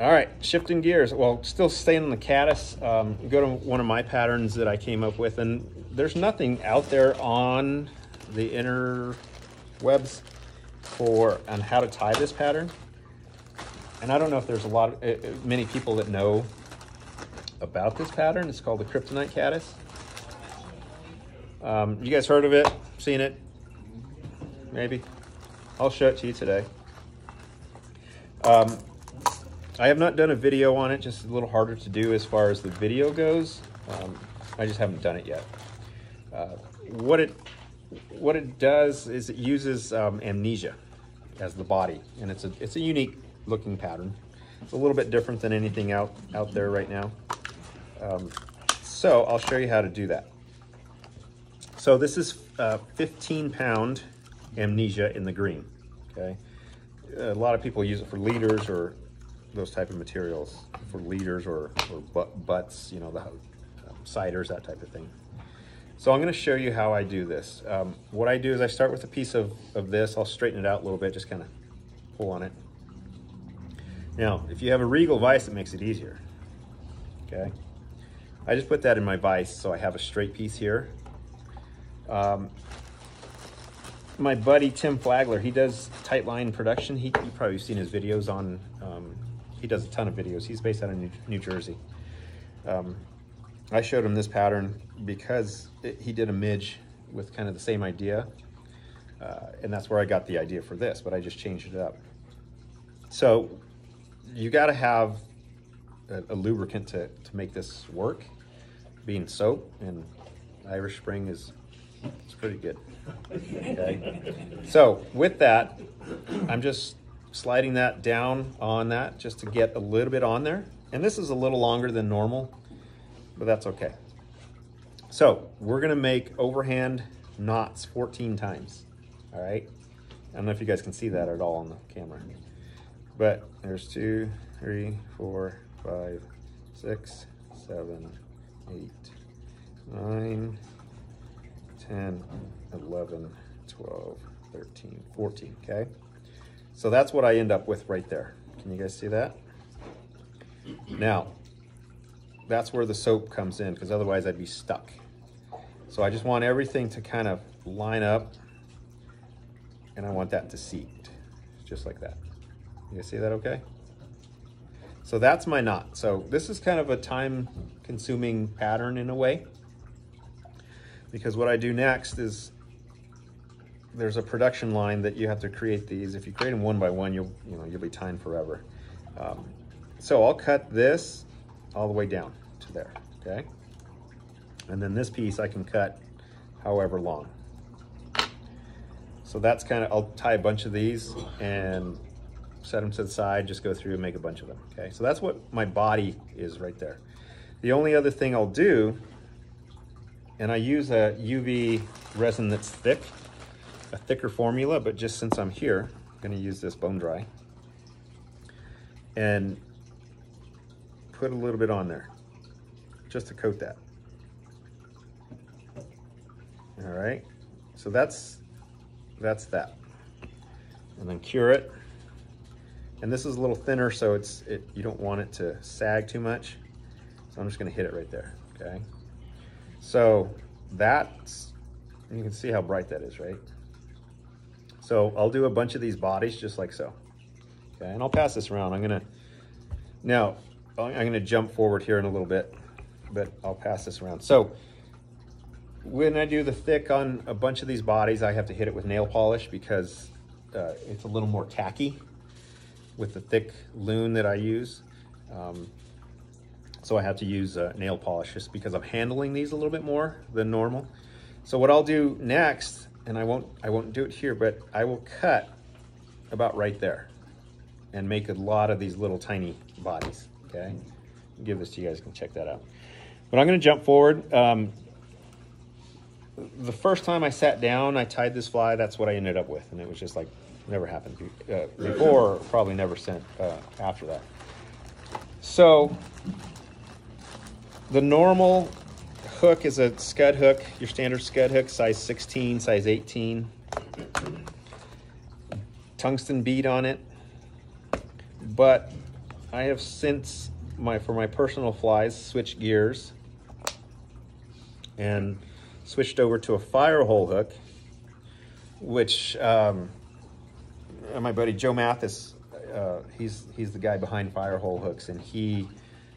All right, shifting gears. Well, still staying on the caddis. Um, go to one of my patterns that I came up with, and there's nothing out there on the inner webs for on how to tie this pattern. And I don't know if there's a lot of uh, many people that know about this pattern. It's called the Kryptonite Caddis. Um, you guys heard of it? Seen it? Maybe. I'll show it to you today. Um, I have not done a video on it, just a little harder to do as far as the video goes. Um, I just haven't done it yet. Uh, what it what it does is it uses um, amnesia as the body, and it's a it's a unique looking pattern. It's a little bit different than anything out out there right now. Um, so I'll show you how to do that. So this is uh, 15 pound amnesia in the green. Okay, a lot of people use it for leaders or those type of materials for leaders or, or butts, you know, the um, sighters, that type of thing. So I'm going to show you how I do this. Um, what I do is I start with a piece of, of this. I'll straighten it out a little bit, just kind of pull on it. Now, if you have a Regal vise, it makes it easier. Okay. I just put that in my vise so I have a straight piece here. Um, my buddy Tim Flagler, he does Tightline Production. He, you've probably seen his videos on, um, he does a ton of videos. He's based out of New, Jersey. Um, I showed him this pattern because it, he did a midge with kind of the same idea. Uh, and that's where I got the idea for this, but I just changed it up. So you got to have a, a, lubricant to, to make this work, being soap, and Irish Spring is it's pretty good. Okay. So with that, I'm just sliding that down on that just to get a little bit on there. And this is a little longer than normal but that's okay. So we're gonna make overhand knots 14 times, all right? I don't know if you guys can see that at all on the camera, but there's two, three, four, five, six, seven, eight, nine, 10, 11, 12, 13, 14, okay? So that's what I end up with right there. Can you guys see that? Now, that's where the soap comes in because otherwise I'd be stuck. So I just want everything to kind of line up and I want that to seat just like that. You see that okay? So that's my knot. So this is kind of a time consuming pattern in a way because what I do next is there's a production line that you have to create these. If you create them one by one, you'll, you know, you'll be tying forever. Um, so I'll cut this all the way down to there, okay? And then this piece I can cut however long. So that's kind of, I'll tie a bunch of these and set them to the side, just go through and make a bunch of them, okay? So that's what my body is right there. The only other thing I'll do, and I use a UV resin that's thick, a thicker formula, but just since I'm here, I'm gonna use this bone dry and put a little bit on there just to coat that. All right, so that's, that's that. And then cure it. And this is a little thinner, so it's it, you don't want it to sag too much. So I'm just gonna hit it right there, okay? So that's, you can see how bright that is, right? So I'll do a bunch of these bodies just like so. Okay, and I'll pass this around. I'm gonna, now, I'm gonna jump forward here in a little bit but I'll pass this around. So when I do the thick on a bunch of these bodies, I have to hit it with nail polish because uh, it's a little more tacky with the thick loon that I use. Um, so I have to use uh, nail polish just because I'm handling these a little bit more than normal. So what I'll do next, and I won't, I won't do it here, but I will cut about right there and make a lot of these little tiny bodies, okay? I'll give this to you guys, you can check that out. But I'm going to jump forward. Um, the first time I sat down, I tied this fly. That's what I ended up with, and it was just like never happened uh, before, probably never sent uh, after that. So the normal hook is a scud hook, your standard scud hook, size 16, size 18. Tungsten bead on it. But I have since my for my personal flies switched gears and switched over to a Firehole hook, which um, my buddy Joe Mathis, uh, he's he's the guy behind Firehole hooks, and he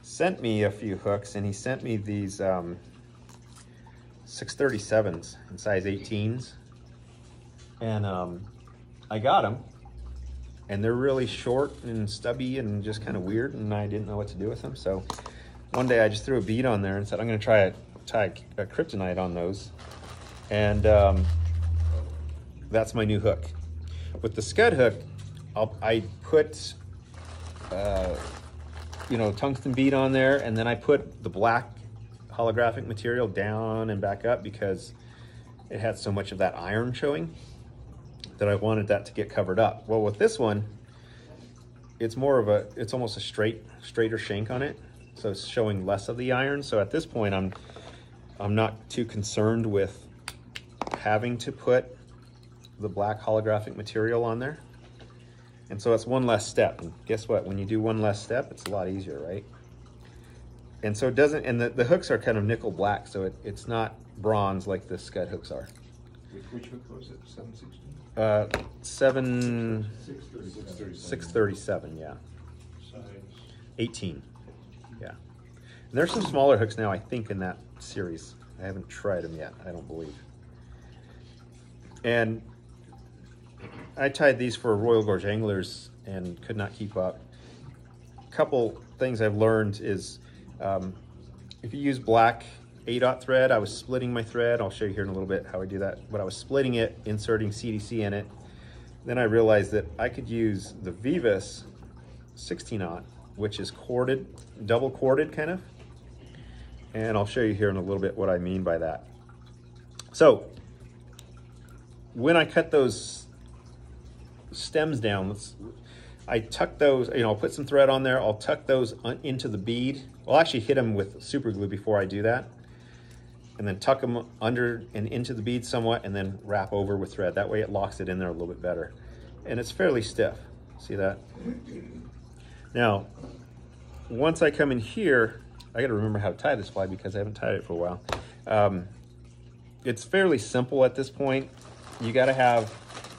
sent me a few hooks, and he sent me these um, 637s in size 18s, and um, I got them, and they're really short and stubby and just kind of weird, and I didn't know what to do with them. So one day I just threw a bead on there and said I'm going to try a tie a kryptonite on those, and um, that's my new hook. With the scud hook, I'll, I put uh, you know tungsten bead on there, and then I put the black holographic material down and back up because it had so much of that iron showing that I wanted that to get covered up. Well, with this one, it's more of a, it's almost a straight, straighter shank on it. So it's showing less of the iron. So at this point, I'm, I'm not too concerned with having to put the black holographic material on there. And so it's one less step. And guess what? When you do one less step, it's a lot easier, right? And so it doesn't, and the, the hooks are kind of nickel black, so it, it's not bronze like the scud hooks are. Which, which hook was it? Seven sixteen? Uh, seven, Six thirty-seven. yeah. Size. 18, yeah. And there's some smaller hooks now, I think, in that series. I haven't tried them yet, I don't believe. And I tied these for Royal Gorge anglers and could not keep up. A couple things I've learned is um, if you use black A-dot thread, I was splitting my thread. I'll show you here in a little bit how I do that. But I was splitting it, inserting CDC in it. Then I realized that I could use the Veevus 16-aught, which is corded, double corded kind of. And I'll show you here in a little bit what I mean by that. So when I cut those stems down, let's, I tuck those, you know, I'll put some thread on there. I'll tuck those into the bead. I'll actually hit them with super glue before I do that. And then tuck them under and into the bead somewhat and then wrap over with thread. That way it locks it in there a little bit better. And it's fairly stiff. See that? Now, once I come in here, I gotta remember how to tie this fly because I haven't tied it for a while. Um, it's fairly simple at this point. You gotta have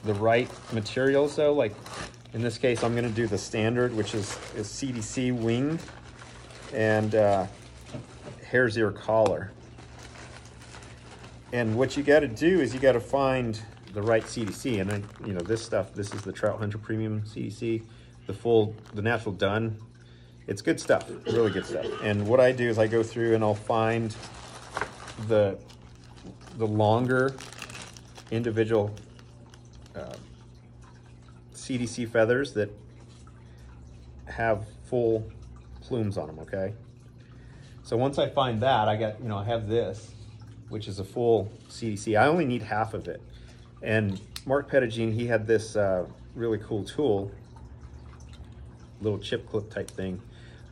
the right materials though. Like in this case, I'm gonna do the standard, which is, is CDC wing and uh, ear collar. And what you gotta do is you gotta find the right CDC. And I, you know, this stuff, this is the Trout Hunter Premium CDC, the full, the natural done. It's good stuff, really good stuff. And what I do is I go through and I'll find the, the longer individual uh, CDC feathers that have full plumes on them, okay? So once I find that, I got, you know, I have this, which is a full CDC. I only need half of it. And Marc Petitjean, he had this uh, really cool tool, little chip clip type thing.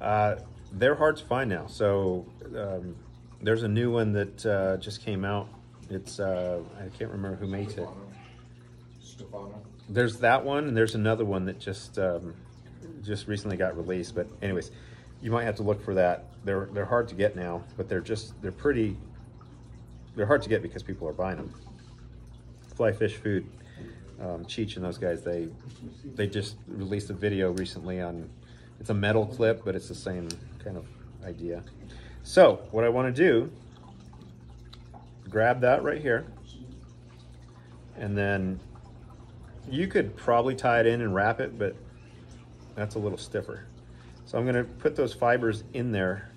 Uh, they're hard to find now. So um, there's a new one that uh, just came out. It's, uh, I can't remember who makes it. Stefano. There's that one, and there's another one that just um, just recently got released. But anyways, you might have to look for that. They're they're hard to get now, but they're just they're pretty. They're hard to get because people are buying them. Fly Fish Food, um, Cheech and those guys, they they just released a video recently on. It's a metal clip, but it's the same kind of idea. So what I want to do, grab that right here, and then you could probably tie it in and wrap it, but that's a little stiffer. So I'm gonna put those fibers in there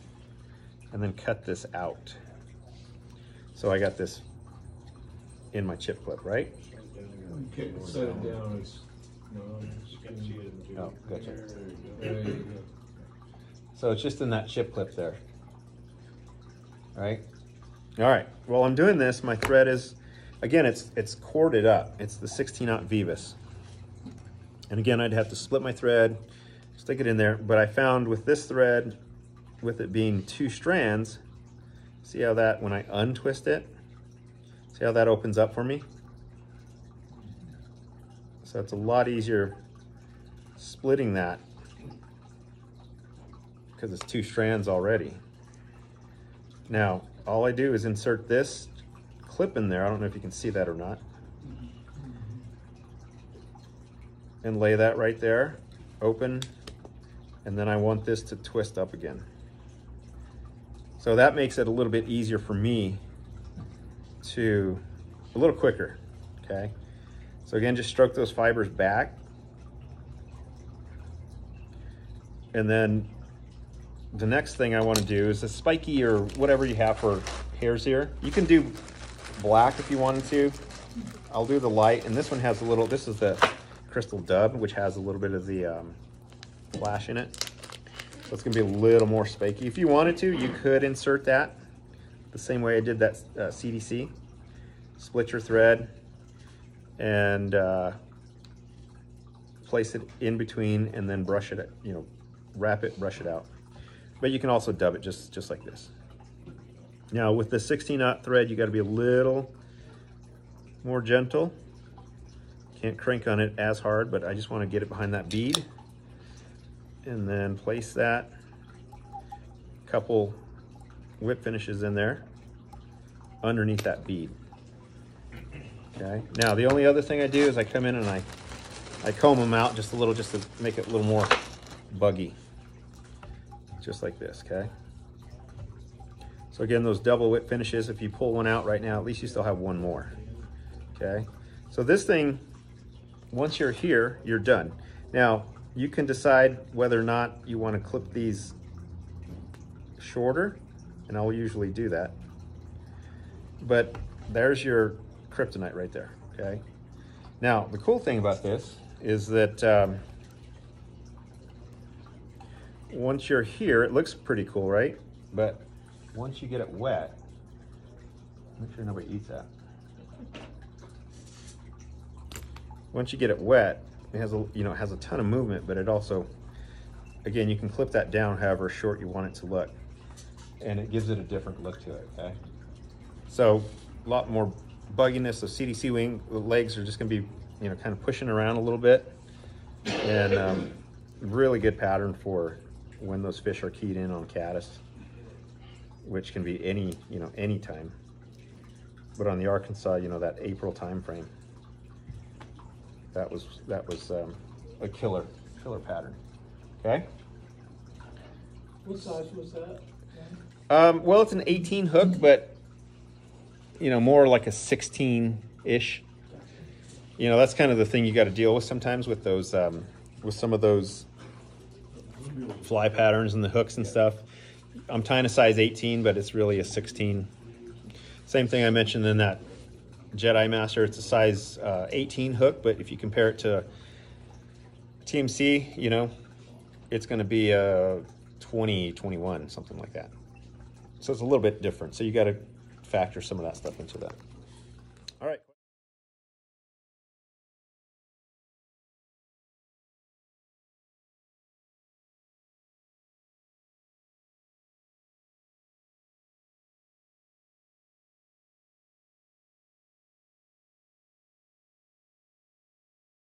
and then cut this out. So I got this in my chip clip, right? Okay, set it down, it's, no, it's. Oh, gotcha. There go. So it's just in that chip clip there. All right. All right. While I'm doing this, my thread is, again, it's it's corded up. It's the 16 aught Veevus. And again, I'd have to split my thread, stick it in there. But I found with this thread, with it being two strands, see how that, when I untwist it, see how that opens up for me? So it's a lot easier splitting that because it's two strands already. Now, all I do is insert this clip in there. I don't know if you can see that or not. And lay that right there, open, and then I want this to twist up again. So that makes it a little bit easier for me to, a little quicker, okay? So again, just stroke those fibers back. And then the next thing I want to do is a spiky or whatever you have for hairs here. You can do black if you wanted to. I'll do the light, and this one has a little, this is the crystal dub, which has a little bit of the um, flash in it. So it's gonna be a little more spiky. If you wanted to, you could insert that the same way I did that uh, CDC. Split your thread and uh, place it in between and then brush it, you know, wrap it, brush it out. But you can also dub it just, just like this. Now with the 16 knot thread, you gotta be a little more gentle. Can't crank on it as hard, but I just wanna get it behind that bead. And then place that couple whip finishes in there underneath that bead. Okay, now the only other thing I do is I come in and I, I comb them out just a little, just to make it a little more buggy just like this, okay? So again, those double whip finishes, if you pull one out right now, at least you still have one more, okay? So this thing, once you're here, you're done. Now, you can decide whether or not you wanna clip these shorter, and I'll usually do that. But there's your kryptonite right there, okay? Now, the cool thing about this is that um, once you're here, it looks pretty cool, right? But once you get it wet, make sure nobody eats that. Once you get it wet, it has a you know it has a ton of movement, but it also, again, you can clip that down however short you want it to look, and it gives it a different look to it. Okay, so a lot more bugginess. The CDC wing the legs are just going to be you know kind of pushing around a little bit, and um, really good pattern for when those fish are keyed in on caddis, which can be any, you know, any time. But on the Arkansas, you know, that April time frame, that was, that was um, a killer, killer pattern. Okay? What size was that? Um, well, it's an 18 hook, but, you know, more like a 16-ish. You know, that's kind of the thing you got to deal with sometimes with those, um, with some of those fly patterns and the hooks and stuff. I'm tying a size 18, but it's really a 16. Same thing I mentioned in that Jedi Master. It's a size uh, 18 hook, but if you compare it to TMC, you know, it's going to be a 20, 21, something like that. So it's a little bit different. So you got to factor some of that stuff into that.